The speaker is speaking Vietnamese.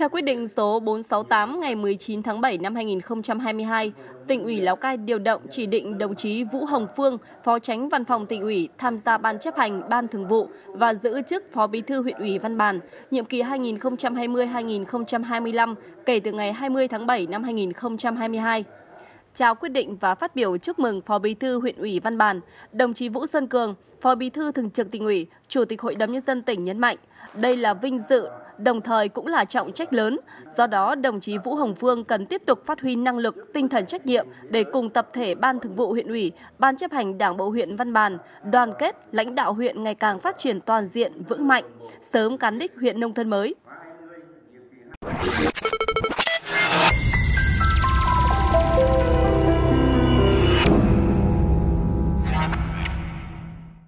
Theo quyết định số 468 ngày 19 tháng 7 năm 2022, tỉnh ủy Lào Cai điều động chỉ định đồng chí Vũ Hồng Phương, Phó Tránh Văn phòng tỉnh ủy tham gia ban chấp hành ban thường vụ và giữ chức Phó Bí thư huyện ủy Văn Bàn, nhiệm kỳ 2020-2025 kể từ ngày 20 tháng 7 năm 2022 trao quyết định và phát biểu chúc mừng Phó Bí thư huyện ủy Văn Bàn, đồng chí Vũ Xuân Cường, Phó Bí thư Thường trực tỉnh ủy, Chủ tịch Hội đồng nhân dân tỉnh nhấn mạnh, đây là vinh dự, đồng thời cũng là trọng trách lớn. Do đó, đồng chí Vũ Hồng Phương cần tiếp tục phát huy năng lực, tinh thần trách nhiệm để cùng tập thể Ban Thường vụ huyện ủy, Ban chấp hành Đảng bộ huyện Văn Bàn đoàn kết lãnh đạo huyện ngày càng phát triển toàn diện, vững mạnh, sớm cán đích huyện nông thôn mới.